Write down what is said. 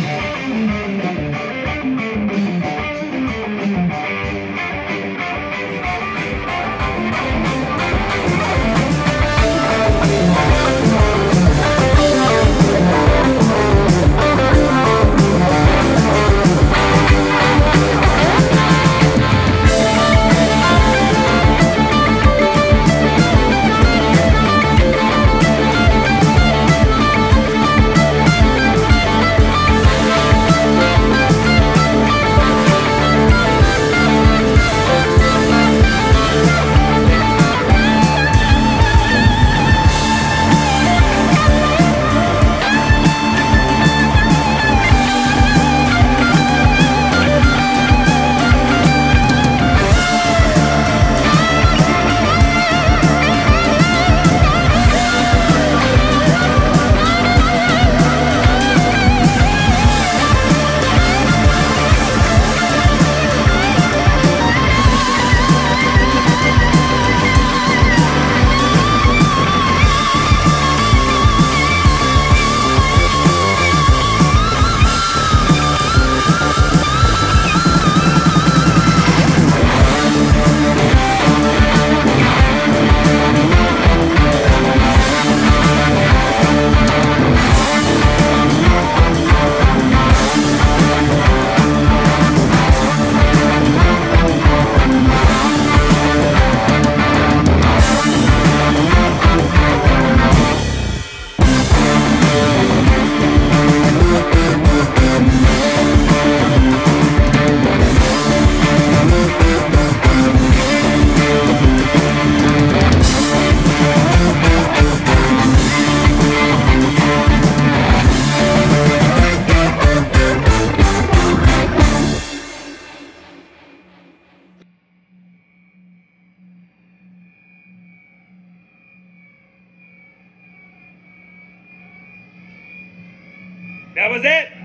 Música That was it.